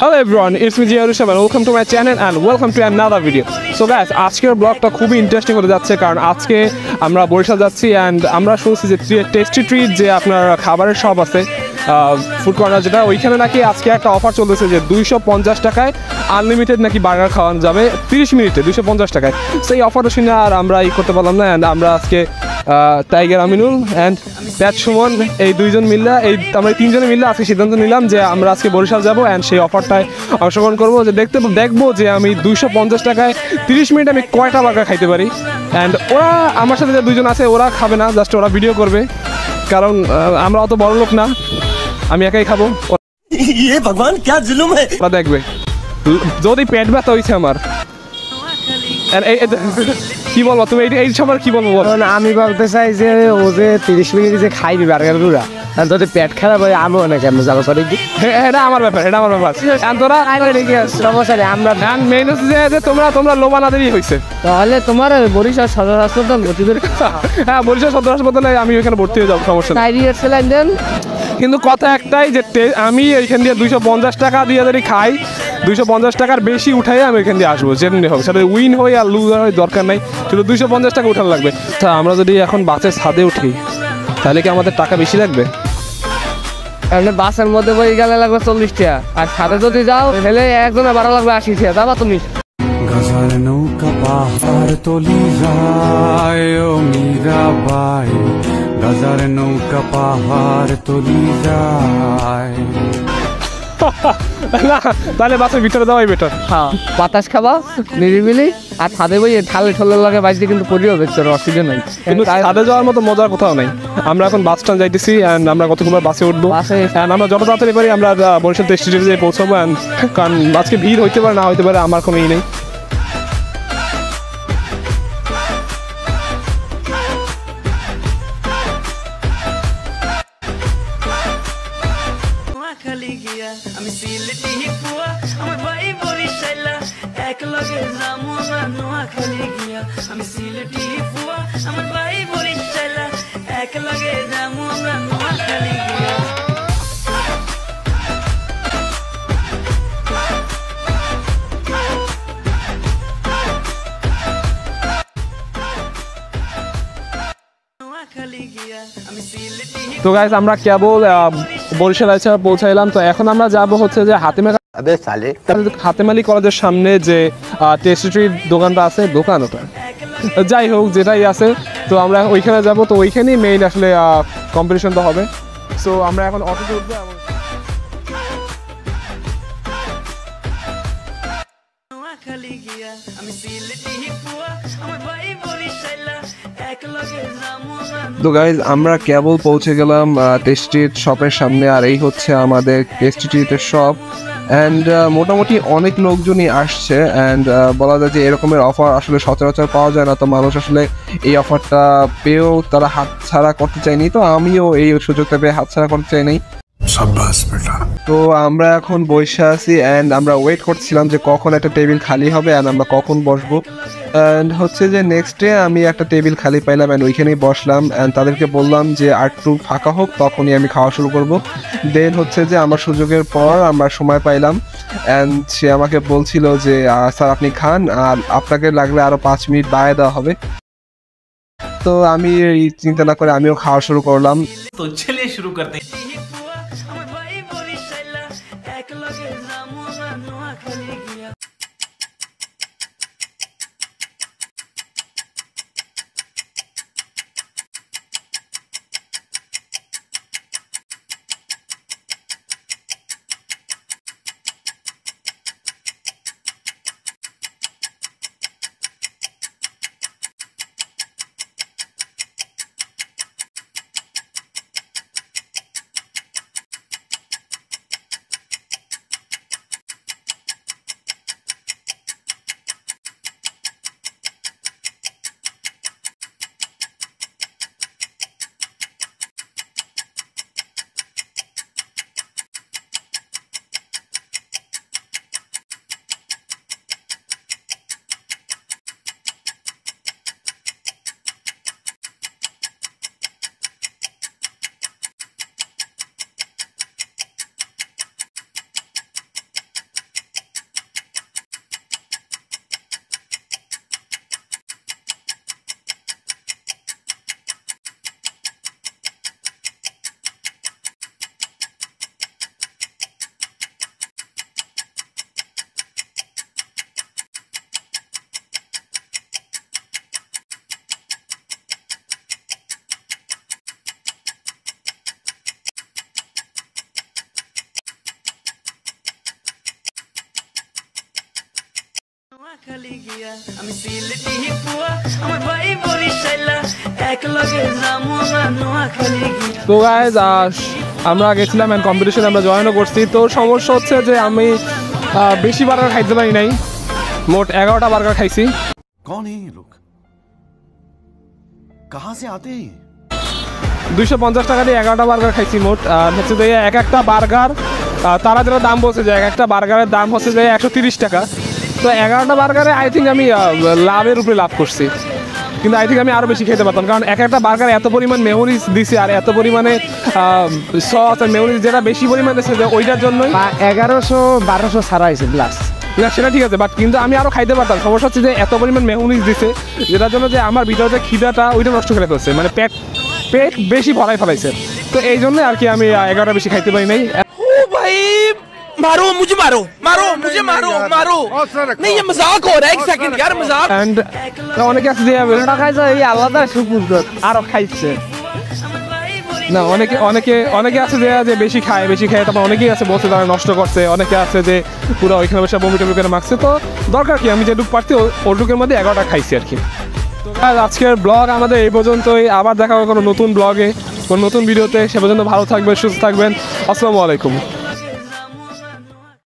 Hello everyone, it's me Jia Rishabh and welcome to my channel and welcome to another video. So আজকের ব্লগটা খুবই interesting হতে যাচ্ছে কারণ আজকে আমরা বরিশাল যাচ্ছি অ্যান্ড আমরা শুনছি যে টেস্টি ট্রিট যে আপনার খাবারের শপ আছে ফুড কর্নার যেটা ওইখানে নাকি আজকে একটা অফার চলতেছে যে দুইশো পঞ্চাশ টাকায় আনলিমিটেড নাকি বার্গার খাওয়ানো যাবে তিরিশ মিনিটে দুইশো পঞ্চাশ টাকায় সেই অফারটা শুনে আর আমরা ই করতে পারলাম না অ্যান্ড আমরা আজকে tiger Aminul and Pat Suman এই দুইজন মিল্লা এই আমরা তিনজনে মিল্লা আজকে সিদ্ধান্ত নিলাম যে আমরা আজকে বরিশাল যাব অ্যান্ড সেই অফারটায় অংশগ্রহণ করব। যে দেখতে দেখব যে আমি দুইশো পঞ্চাশ টাকায় তিরিশ মিনিট আমি কয়টা বার্গার খাইতে পারি। অ্যান্ড ওরা আমার সাথে যে দুজন আছে ওরা খাবে না জাস্ট ওরা ভিডিও করবে। কারণ আমরা অত বড় লোক না আমি একাই খাব। ইয়ে ভগবান জুলুম ওরা দেখবে। যদি পেট ব্যথা হয়েছে আমার। কি বলব তুমি এই- সময় কি বলব বলো? আমি বলতে চাই যে ও যে তিরিশ মিনিট যে খাইবি বার্গারগুলা যদি পেট খারাপ হয় আমি অনেক আমি যাব হ্যাঁ, এটা আমার ব্যাপার এটা আমার ব্যাপার। তোরা সমস্যা নেই আমরা মেইন হচ্ছে যে তোমরা তোমরা লোবানাদেরই হয়েছে তাহলে তোমার বরিশাল সদর হাসপাতাল ভর্তি হ্যাঁ বরিশাল সদর হাসপাতালে আমি ওখানে ভর্তি হয়ে যাব সমস্যা নেই। কিন্তু কথা একটাই যে আমি এইখান দিয়ে দুইশো পঞ্চাশ টাকা দিয়ে যদি খাই দুইশো পঞ্চাশ টাকার বেশি উঠাই আমি এখান দিয়ে আসব যেমনি হোক। সেটা উইন হই আর লুজ হয় দরকার নাই শুধু দুইশো পঞ্চাশ টাকা উঠানো লাগবে। তা আমরা যদি এখন বাসের ছাদে উঠি তাহলে কি আমাদের টাকা বেশি লাগবে? এমনি বাসের মধ্যে বই গেলে লাগবে চল্লিশ টাকা আর সাথে যদি যাও তাহলে একজনে বারো লাগবে আশি টাকা যাবা তুমি গজার নৌকা পাহাড় তলি যায় ও মীরাবাই গজার নৌকা পাহাড় তলি যায়। না তাহলে বাসের ভিতরে দেওয়াই বেটার হ্যাঁ বাতাস খাবা নিরিবিলি আর ছাদে বই ঠালে ঠলে লাগে কিন্তু পরিও দেখছে অক্সিজেন নাই। কিন্তু ছাদে যাওয়ার মতো মজার কোথাও নাই। আমরা এখন বাস স্ট্যান্ড যাইতেছি অ্যান্ড আমরা কতক্ষণ বাসে উঠবো। অ্যান্ড আমরা যত তাড়াতাড়ি পারি আমরা বরিশাল স্টেশনে যেয়ে পৌঁছাবো অ্যান্ড কারণ আজকে ভিড় হইতে পারে না হইতে পারে আমার কোনো ই নেই। আমি সিলেটি হিপুয়া আমার ভাই বরিশাইলা। এক লগে যামু না নোয়াখালী গিয়া। আমি সিলেটি হিপুয়া আমার ভাই বরিশাইলা। এক লগে যামু না নোয়াখালী গিয়া। নোয়াখালী গিয়া আমি সিলেটি তো গাইজ আমরা কেবল আহ, বরিশাল আইসা পৌঁছাইলাম। তো এখন আমরা যাব হচ্ছে যে হাতে হাতেমালি কলেজের সামনে যে টেস্ট্রির দোকানটা আছে দোকান ওটা। যাই হোক যেটাই আছে। তো আমরা ওইখানে যাব। তো ওইখানেই মেইন আসলে কম্পিটিশনটা হবে। সো আমরা এখন অটো চলবো আমি আমার ভাই তো গাইজ আমরা কেবল পৌঁছে গেলাম টেস্টিট শপের সামনে, আর এই হচ্ছে আমাদের টেস্টিটের শপ অ্যান্ড মোটামুটি অনেক লোকজনই আসছে অ্যান্ড বলা যায় যে এরকমের অফার আসলে সচরাচর পাওয়া যায় না। তো মানুষ আসলে এই অফারটা পেয়েও তারা হাতছাড়া করতে চায়নি। তো আমিও এই সুযোগটা পেয়ে হাতছাড়া করতে চাইনি তো আমরা এখন বসে আছি অ্যান্ড আমরা ওয়েট করছিলাম যে কখন একটা টেবিল খালি হবে অ্যান্ড আমরা কখন বসবো। অ্যান্ড হচ্ছে যে নেক্সট ডে আমি একটা টেবিল খালি পাইলাম অ্যান্ড ওইখানেই বসলাম অ্যান্ড তাদেরকে বললাম যে আটটু ফাঁকা হোক তখনই আমি খাওয়া শুরু করব। দেন হচ্ছে যে আমার সুযোগের পর আমরা সময় পাইলাম অ্যান্ড সে আমাকে বলছিল যে স্যার আপনি খান আর আপনাকে লাগলে আরও পাঁচ মিনিট বায়ে দেওয়া হবে। তো আমি এই চিন্তা না করে আমিও খাওয়া শুরু করলাম। তো ছেলে শুরু করতে। আমরা তো আমরা গেছিলাম এন্ড কম্পিটিশন আমরা জয়েনও করছি। তো সমস্যা হচ্ছে যে আমি বেশি বার্গার খাইতে পারি নাই। মোট এগারোটা বার্গার খাইছি। লোক কাহা সে আতে দুইশো পঞ্চাশ টাকা দিয়ে এগারোটা বার্গার খাইছি মোট। হচ্ছে যে এক একটা বার্গার তারা যারা দাম বলছে যে এক একটা বার্গারের দাম হচ্ছে যে একশো তিরিশ টাকা। তো এগারোটা বার্গারে আই থিঙ্ক আমি লাভের উপরে লাভ করছি। কিন্তু আই থিঙ্ক আমি আরও বেশি খেতে পারতাম। কারণ এক একটা বার্গারে এত পরিমাণ মেহনিজ দিছে আর এত পরিমাণে সস আর মেহনিজ যেটা বেশি পরিমাণে দিচ্ছে ওইটার জন্য এগারোশো বারোশো ছাড়া হয়েছে প্লাস না সেটা ঠিক আছে বাট কিন্তু আমি আরও খাইতে পারতাম। সমস্যা হচ্ছে যে এত পরিমাণ মেহনিজ দিছে যেটার জন্য যে আমার ভিতরে যে খিদাটা ওইটা নষ্ট করে ফেলছে। মানে পেট পেট বেশি ভরাই ফেলাইছে। তো এই জন্য আর কি আমি এগারোটা বেশি খাইতে পারি নাই। ও ভাই মারো मारो मारो मुझे मारो मारो नहीं ये मजाक हो रहा है एक सेकंड यार मजाक অ্যান্ড অনেকে আছে যে ওটা খাইছে এই আলাদা সুপুর আরও খাইছে না অনেকে অনেকে অনেকে আছে যে যে বেশি খায় বেশি খায় তারপর অনেকেই আছে বলছে তারা নষ্ট করছে অনেকে আছে যে পুরো ওইখানে বসে বমি টমি করে মাখছে তো দরকার কি আমি যেটুকু পারছি ও- ওটুকের মধ্যে এগারোটা খাইছি আর কি তো guys, আজকের ব্লগ আমাদের এই পর্যন্তই আবার দেখা হবে কোনো নতুন ব্লগে কোনো নতুন ভিডিওতে সে পর্যন্ত ভালো থাকবেন সুস্থ থাকবেন আসসালামু আলাইকুম